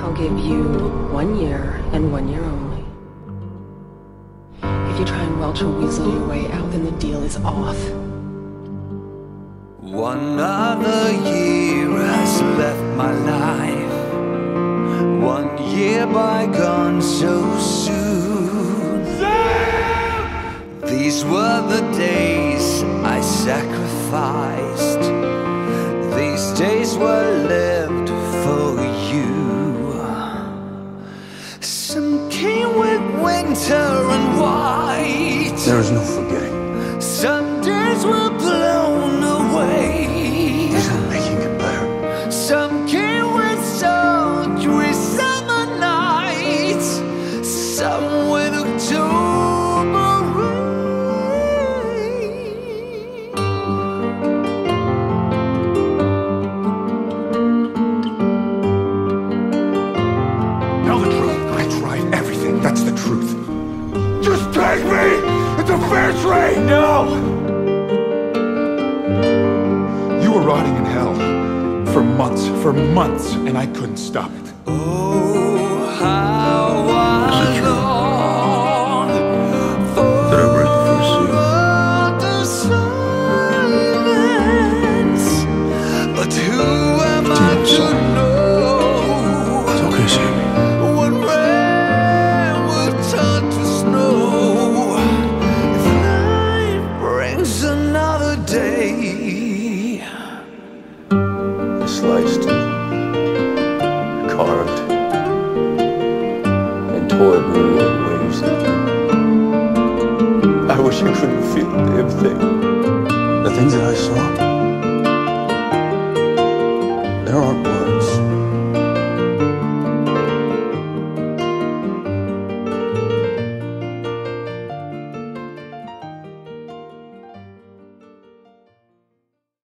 I'll give you one year and one year only. If you try and welch or weasel your way out, then the deal is off. One other year has left my life. One year bygone so soon. These were the days I sacrificed. These days were lived Some came with winter and white. There is no forgetting. Some days were blown away. There's no making it better. Some came with sultry summer nights. Some That's the truth. Just take me! It's a fair trade! No! You were rotting in hell for months, for months, and I couldn't stop it. Oh, how day. Sliced, carved, and toyed with in ways. I wish I couldn't feel The damn thing. The things that I saw, there aren't words.